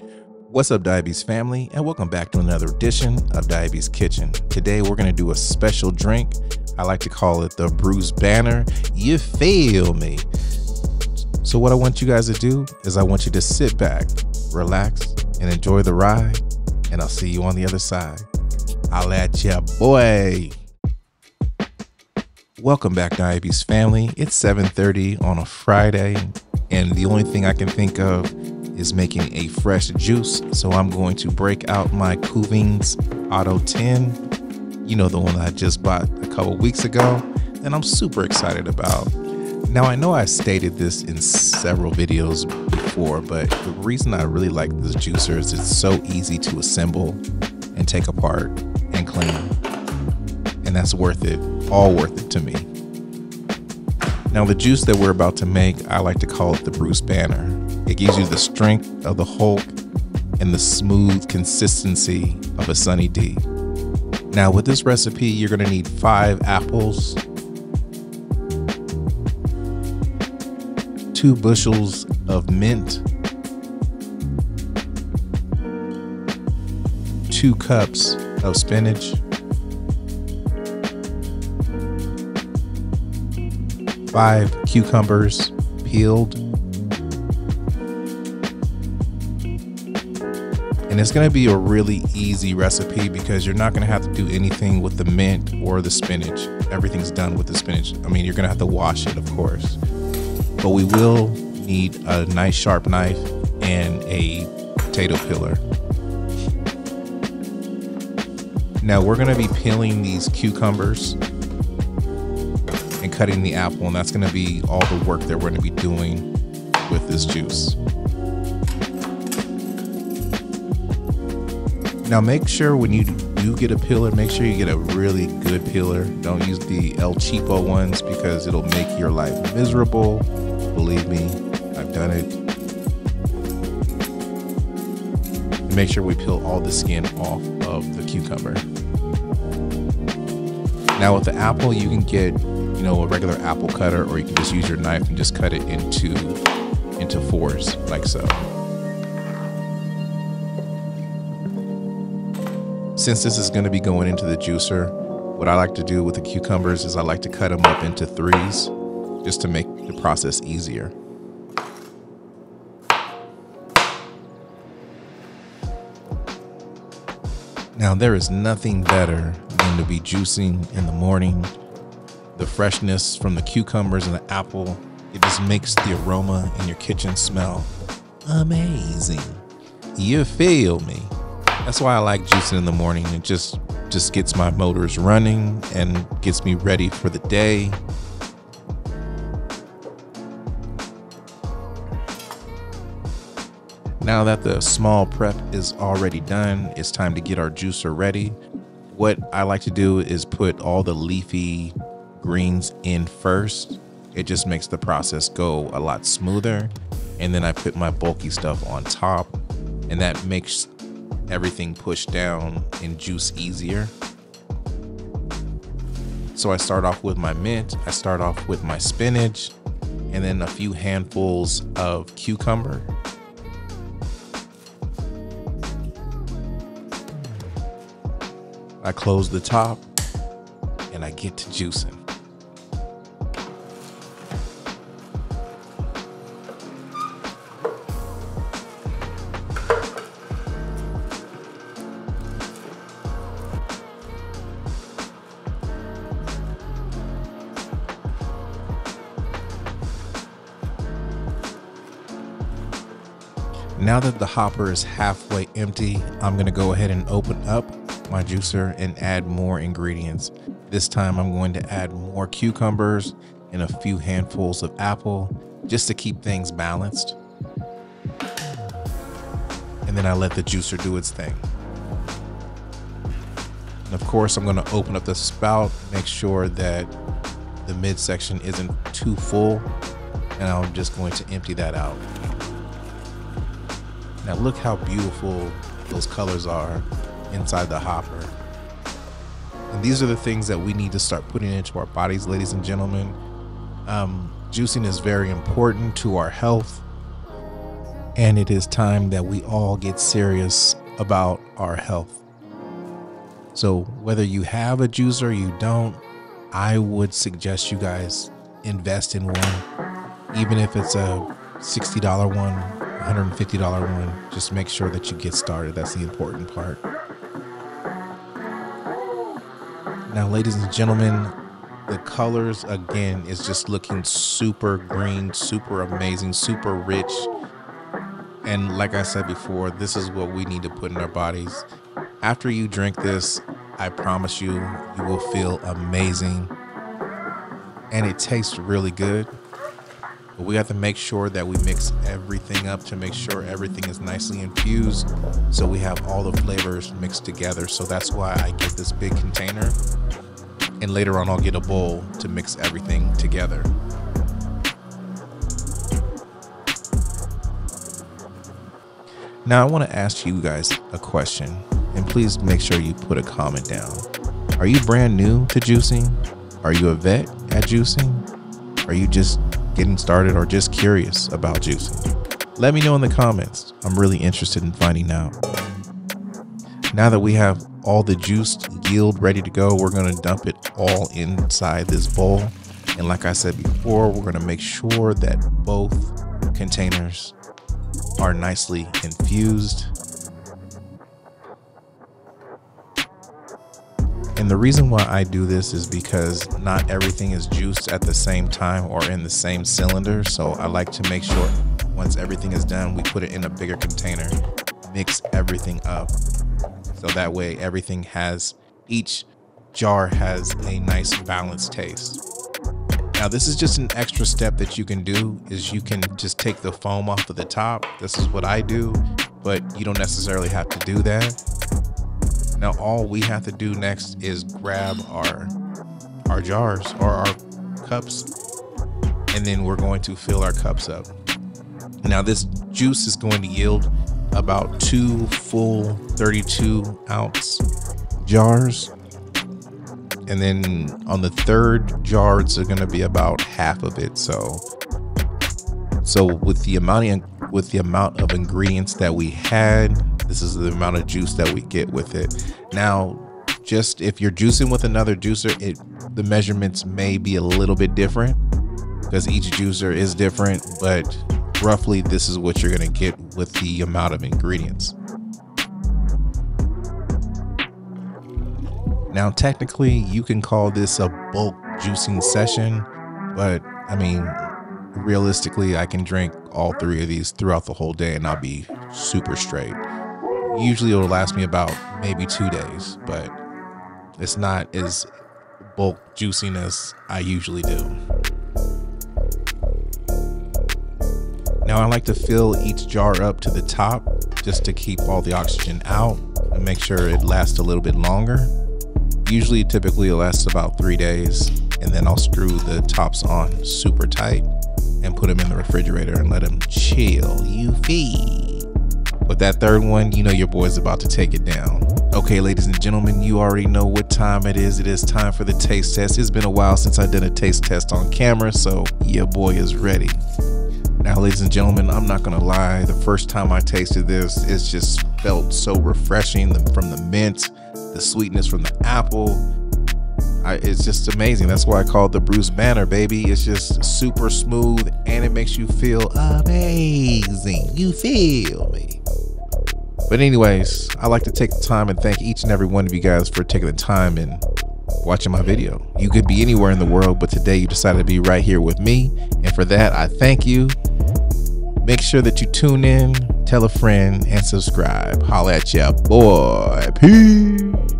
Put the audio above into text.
What's up, DiaBEAST family, and welcome back to another edition of DiaBEAST Kitchen. Today, we're going to do a special drink. I like to call it the Bruce Banner. You feel me? So, what I want you guys to do is, I want you to sit back, relax, and enjoy the ride. And I'll see you on the other side. I'll at ya, boy. Welcome back, DiaBEAST family. It's 7:30 on a Friday, and the only thing I can think of is making a fresh juice. So I'm going to break out my Kuvings Auto 10. You know the one I just bought a couple weeks ago, and I'm super excited about. Now I know I stated this in several videos before, but the reason I really like this juicer is it's so easy to assemble and take apart and clean. And that's worth it, all worth it to me. Now, the juice that we're about to make, I like to call it the Bruce Banner. It gives you the strength of the Hulk and the smooth consistency of a Sunny D. Now, with this recipe, you're to need five apples, two bushels of mint, two cups of spinach, five cucumbers peeled. And it's going to be a really easy recipe because you're not going to have to do anything with the mint or the spinach. Everything's done with the spinach. I mean, you're going to have to wash it, of course. But we will need a nice sharp knife and a potato peeler. Now we're going to be peeling these cucumbers and cutting the apple, and that's going to be all the work that we're going to be doing with this juice. Now make sure when you do get a peeler, make sure you get a really good peeler. Don't use the El Cheapo ones because it'll make your life miserable. Believe me, I've done it. Make sure we peel all the skin off of the cucumber. Now with the apple, you can get, you know, a regular apple cutter or you can just use your knife and just cut it into into fours like so. Since this is going to be going into the juicer, what I like to do with the cucumbers is I like to cut them up into threes just to make the process easier. Now, there is nothing better than to be juicing in the morning. The freshness from the cucumbers and the apple, it just makes the aroma in your kitchen smell amazing. You feel me? That's why I like juicing in the morning. It just just gets my motors running and gets me ready for the day. Now that the small prep is already done, it's time to get our juicer ready. What I like to do is put all the leafy greens in first. It just makes the process go a lot smoother. And then I put my bulky stuff on top, and that makes everything push down and juice easier. So I start off with my mint, I start off with my spinach, and then a few handfuls of cucumber. I close the top and I get to juicing. Now that the hopper is halfway empty, I'm gonna go ahead and open up my juicer and add more ingredients. This time I'm going to add more cucumbers and a few handfuls of apple just to keep things balanced. And then I let the juicer do its thing. And of course, I'm gonna open up the spout, make sure that the midsection isn't too full, and I'm just going to empty that out. Now look how beautiful those colors are inside the hopper. And these are the things that we need to start putting into our bodies, ladies and gentlemen. Um, juicing is very important to our health. And it is time that we all get serious about our health. So, whether you have a juicer or you don't, I would suggest you guys invest in one, even if it's a $60 one, $150 one. Just make sure that you get started. That's the important part. Now, ladies and gentlemen, the colors again is just looking super green, super amazing, super rich. And like I said before, this is what we need to put in our bodies. After you drink this, I promise you, you will feel amazing. And it tastes really good. But we have to make sure that we mix everything up to make sure everything is nicely infused so we have all the flavors mixed together. So that's why I get this big container. And later on, I'll get a bowl to mix everything together. Now, I want to ask you guys a question, and please make sure you put a comment down. Are you brand new to juicing? Are you a vet at juicing? Are you just getting started or just curious about juicing? Let me know in the comments. I'm really interested in finding out. Now that we have all the juiced yield ready to go, we're going to dump it all inside this bowl. And like I said before, we're going to make sure that both containers are nicely infused. And the reason why I do this is because not everything is juiced at the same time or in the same cylinder. So I like to make sure once everything is done, we put it in a bigger container, mix everything up. So that way everything has, each jar has a nice balanced taste. Now this is just an extra step that you can do is you can just take the foam off of the top. This is what I do, but you don't necessarily have to do that. Now all we have to do next is grab our our jars or our cups and then we're going to fill our cups up. Now this juice is going to yield about two full 32 ounce jars and then on the third jar it's going to be about half of it so so with the amount of, with the amount of ingredients that we had this is the amount of juice that we get with it now just if you're juicing with another juicer it the measurements may be a little bit different because each juicer is different but roughly this is what you're going to get with the amount of ingredients Now, technically, you can call this a bulk juicing session, but I mean, realistically, I can drink all three of these throughout the whole day and I'll be super straight. Usually, it'll last me about maybe two days, but it's not as bulk juiciness I usually do. Now, I like to fill each jar up to the top just to keep all the oxygen out and make sure it lasts a little bit longer. Usually, typically, it lasts about three days, and then I'll screw the tops on super tight and put them in the refrigerator and let them chill. You feed. That third one, you know your boy's about to take it down. Okay, ladies and gentlemen, you already know what time it is. It is time for the taste test. It's been a while since I did a taste test on camera, so your boy is ready. Now, ladies and gentlemen, I'm not gonna lie. The first time I tasted this, it just felt so refreshing from the mint the sweetness from the apple. I, it's just amazing. That's why I call it the Bruce Banner, baby. It's just super smooth and it makes you feel amazing. You feel me? But, anyways, I like to take the time and thank each and every one of you guys for taking the time and watching my video. You could be anywhere in the world, but today you decided to be right here with me. And for that, I thank you. Make sure that you tune in, tell a friend, and subscribe. Holla at ya, boy. Peace.